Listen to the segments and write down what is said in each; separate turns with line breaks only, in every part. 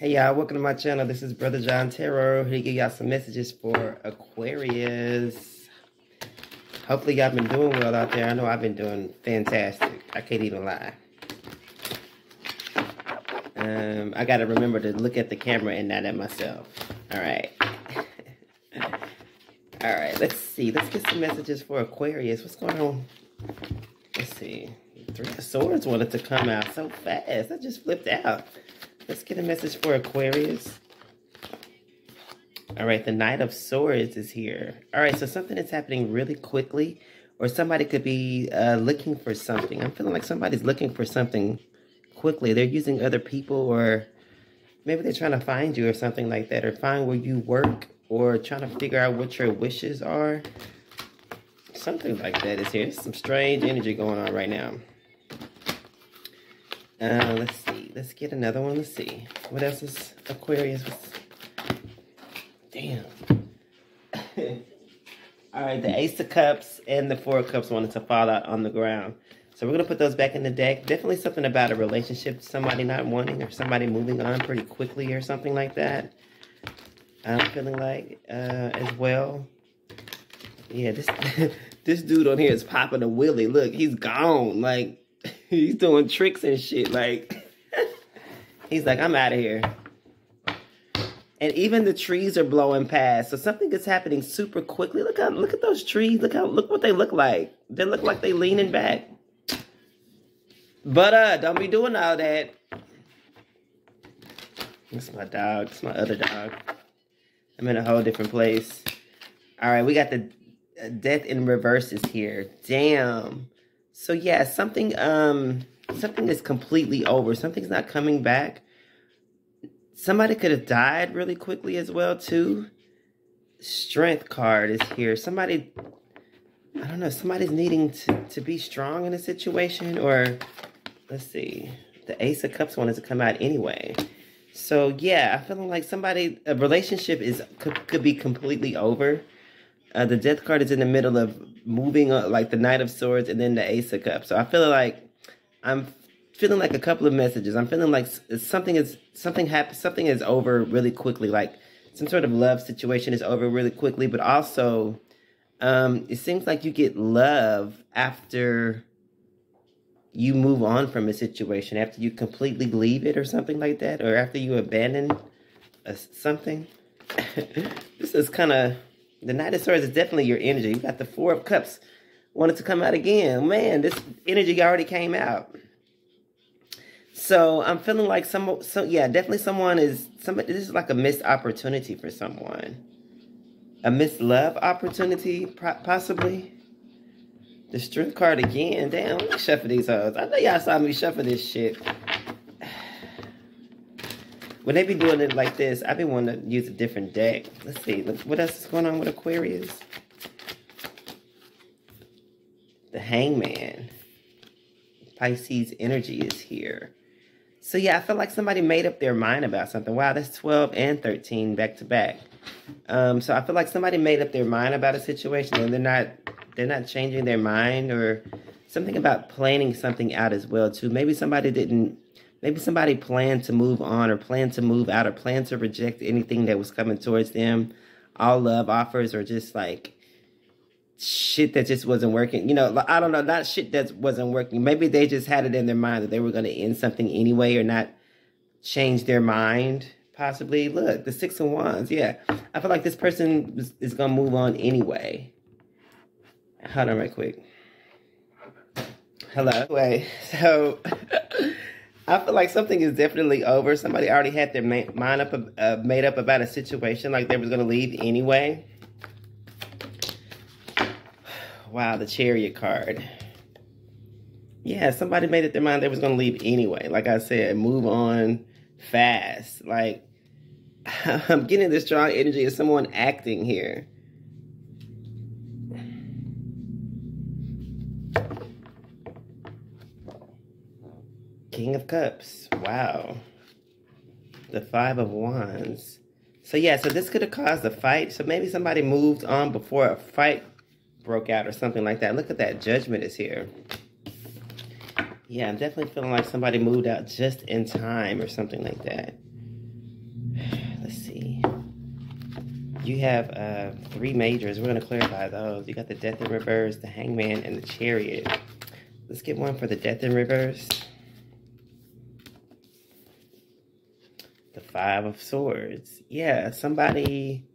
Hey y'all, welcome to my channel. This is Brother John Tarot here to give y'all some messages for Aquarius. Hopefully y'all been doing well out there. I know I've been doing fantastic. I can't even lie. Um, I gotta remember to look at the camera and not at myself. Alright. Alright, let's see. Let's get some messages for Aquarius. What's going on? Let's see. Three of Swords wanted to come out so fast. I just flipped out. Let's get a message for Aquarius. All right, the Knight of Swords is here. All right, so something is happening really quickly, or somebody could be uh, looking for something. I'm feeling like somebody's looking for something quickly. They're using other people, or maybe they're trying to find you or something like that, or find where you work, or trying to figure out what your wishes are. Something like that is here. There's some strange energy going on right now. Uh, let's. Let's get another one. Let's see. What else is Aquarius? Damn. All right, the Ace of Cups and the Four of Cups wanted to fall out on the ground. So we're going to put those back in the deck. Definitely something about a relationship, somebody not wanting or somebody moving on pretty quickly or something like that. I'm feeling like uh, as well. Yeah, this this dude on here is popping a willy. Look, he's gone. Like, he's doing tricks and shit. Like, he's like, I'm out of here. And even the trees are blowing past. So something is happening super quickly. Look how look at those trees. Look how look what they look like. They look like they leaning back. But uh, don't be doing all that. It's my dog. It's my other dog. I'm in a whole different place. All right, we got the uh, death in reverse is here. Damn. So yeah, something um something is completely over. Something's not coming back. Somebody could have died really quickly as well too. Strength card is here. Somebody I don't know, somebody's needing to, to be strong in a situation or let's see. The Ace of Cups wanted to come out anyway. So yeah, I feel like somebody a relationship is could, could be completely over. Uh, the Death card is in the middle of moving, uh, like the Knight of Swords and then the Ace of Cups. So I feel like I'm feeling like a couple of messages. I'm feeling like something is something happens, something is over really quickly. Like some sort of love situation is over really quickly, but also um, it seems like you get love after you move on from a situation, after you completely leave it or something like that, or after you abandon a, something. this is kind of the Knight of Swords is definitely your energy. You got the Four of Cups wanted to come out again. Man, this energy already came out. So I'm feeling like some, so yeah, definitely someone is, somebody, this is like a missed opportunity for someone. A missed love opportunity, possibly. The strength card again. Damn, let me shuffle these hoes. I know y'all saw me shuffle this shit. When they be doing it like this, I've been wanting to use a different deck. Let's see. What else is going on with Aquarius? The Hangman. Pisces energy is here. So yeah, I feel like somebody made up their mind about something. Wow, that's 12 and 13 back to back. Um, so I feel like somebody made up their mind about a situation and they're not they're not changing their mind or something about planning something out as well too. Maybe somebody didn't maybe somebody planned to move on or planned to move out or planned to reject anything that was coming towards them. All love offers or just like shit that just wasn't working. You know, I don't know, not shit that wasn't working. Maybe they just had it in their mind that they were going to end something anyway or not change their mind, possibly. Look, the Six of Wands, yeah. I feel like this person is, is going to move on anyway. Hold on right quick. Hello. Wait, so I feel like something is definitely over. Somebody already had their mind up, uh, made up about a situation, like they was going to leave anyway. Wow, the chariot card. Yeah, somebody made up their mind they was going to leave anyway. Like I said, move on fast. Like, I'm getting this strong energy of someone acting here. King of Cups. Wow. The Five of Wands. So yeah, so this could have caused a fight. So maybe somebody moved on before a fight broke out or something like that. Look at that. Judgment is here. Yeah, I'm definitely feeling like somebody moved out just in time or something like that. let's see. You have uh, three majors. We're going to clarify those. You got the Death in Reverse, the Hangman, and the Chariot. Let's get one for the Death in Reverse. The Five of Swords. Yeah, somebody...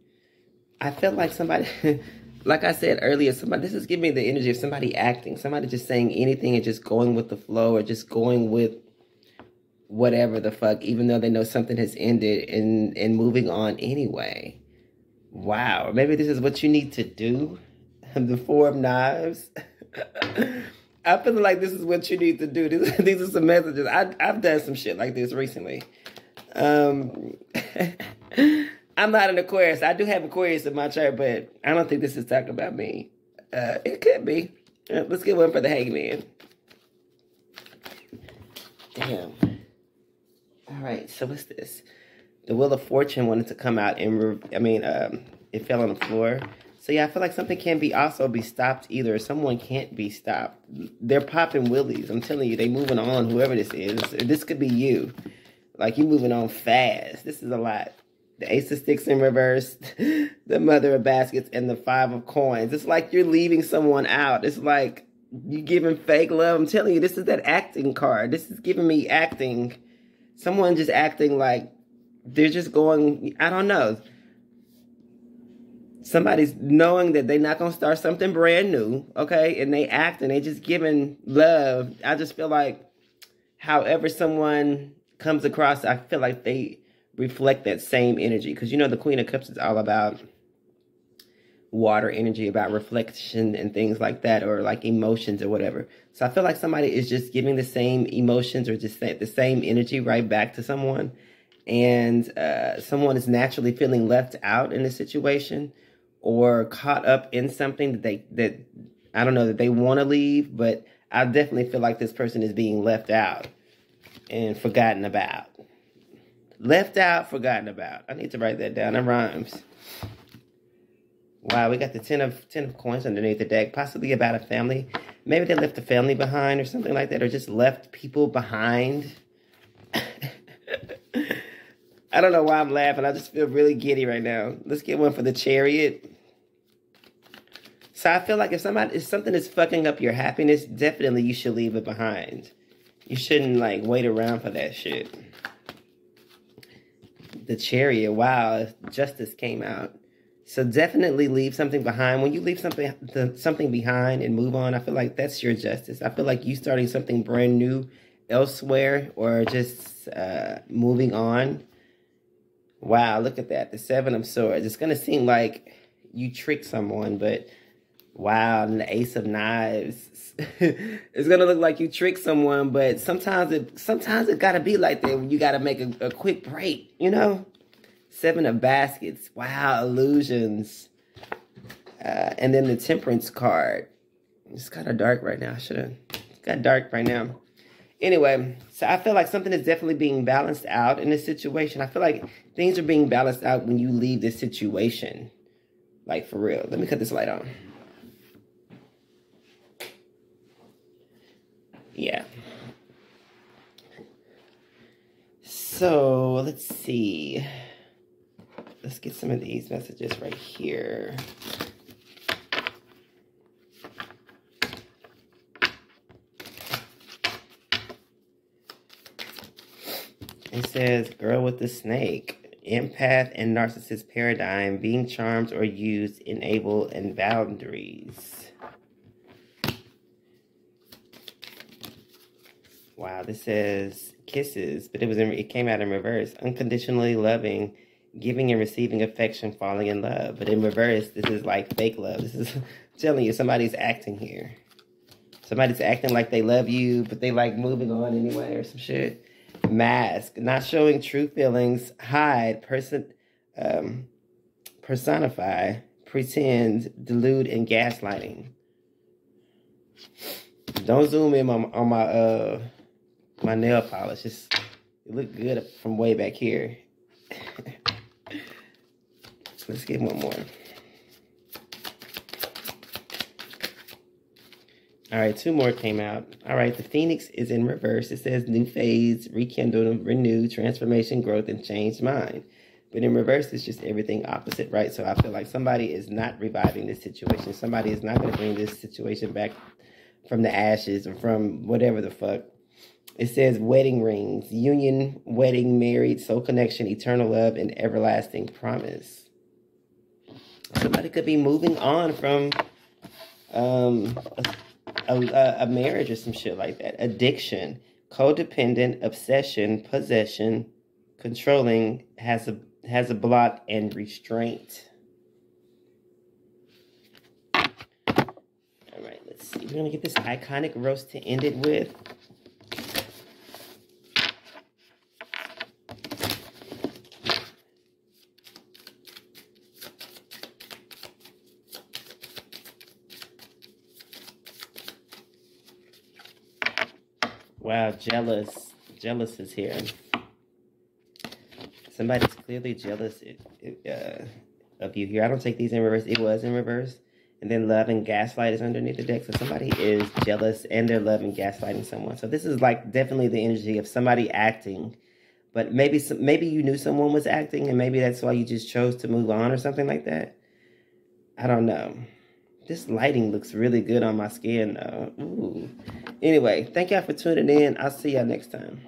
I felt like somebody... like I said earlier, somebody this is giving me the energy of somebody acting, somebody just saying anything and just going with the flow or just going with whatever the fuck, even though they know something has ended and and moving on anyway. Wow, maybe this is what you need to do. the Four of Knives. I feel like this is what you need to do. These, these are some messages. I, I've done some shit like this recently. Um, I'm not an Aquarius. I do have Aquarius in my chart, but I don't think this is talking about me. Uh, it could be. Uh, let's get one for the hangman. Damn. All right, so what's this? The Wheel of Fortune wanted to come out and, I mean, um, it fell on the floor. So yeah, I feel like something can be also be stopped either. Someone can't be stopped. They're popping willies. I'm telling you, they moving on, whoever this is. This could be you. Like you moving on fast. This is a lot the ace of sticks in reverse, the mother of baskets, and the five of coins. It's like you're leaving someone out. It's like you giving fake love. I'm telling you, this is that acting card. This is giving me acting. Someone just acting like they're just going, I don't know. Somebody's knowing that they're not going to start something brand new, okay? And they act and they just giving love. I just feel like however someone comes across, I feel like they reflect that same energy. Because you know, the Queen of Cups is all about water energy, about reflection and things like that, or like emotions or whatever. So I feel like somebody is just giving the same emotions or just the same energy right back to someone. And uh, someone is naturally feeling left out in a situation or caught up in something that they, that I don't know, that they want to leave, but I definitely feel like this person is being left out and forgotten about. Left out, forgotten about. I need to write that down. It rhymes. Wow, we got the ten of ten of coins underneath the deck. Possibly about a family. Maybe they left a family behind or something like that, or just left people behind. I don't know why I'm laughing. I just feel really giddy right now. Let's get one for the chariot. So I feel like if somebody if something is fucking up your happiness, definitely you should leave it behind. You shouldn't like wait around for that shit the chariot, wow, justice came out. So definitely leave something behind. When you leave something something behind and move on, I feel like that's your justice. I feel like you starting something brand new elsewhere or just uh, moving on. Wow, look at that. The Seven of Swords. It's going to seem like you tricked someone, but wow, and the Ace of Knives. it's gonna look like you tricked someone, but sometimes it sometimes it gotta be like that when you gotta make a, a quick break, you know? Seven of Baskets. Wow, illusions. Uh, and then the Temperance card. It's kind of dark right now. Should have got dark right now. Anyway, so I feel like something is definitely being balanced out in this situation. I feel like things are being balanced out when you leave this situation. Like for real. Let me cut this light on. Yeah. So let's see. Let's get some of these messages right here. It says, girl with the snake, empath and narcissist paradigm, being charms or used, enable and boundaries. Wow, this says kisses, but it was in, it came out in reverse. Unconditionally loving, giving and receiving affection, falling in love. But in reverse, this is like fake love. This is telling you somebody's acting here. Somebody's acting like they love you, but they like moving on anyway or some shit. Mask, not showing true feelings, hide, person, um, personify, pretend, delude, and gaslighting. Don't zoom in on, on my uh my nail polish. It's, it looked good from way back here. Let's get one more. All right, two more came out. All right, the Phoenix is in reverse. It says new phase, rekindle, renewed, transformation, growth, and changed mind. But in reverse, it's just everything opposite, right? So I feel like somebody is not reviving this situation. Somebody is not going to bring this situation back from the ashes or from whatever the fuck. It says wedding rings, union, wedding, married, soul connection, eternal love, and everlasting promise. Somebody could be moving on from um, a, a, a marriage or some shit like that. Addiction, codependent, obsession, possession, controlling, has a has a block and restraint. All right, let's see. We're gonna get this iconic roast to end it with. Wow, jealous. Jealous is here. Somebody's clearly jealous uh, of you here. I don't take these in reverse. It was in reverse. And then love and gaslight is underneath the deck. So somebody is jealous and they're loving gaslighting someone. So this is like definitely the energy of somebody acting. But maybe maybe you knew someone was acting and maybe that's why you just chose to move on or something like that. I don't know. This lighting looks really good on my skin though. Ooh. Anyway, thank y'all for tuning in. I'll see y'all next time.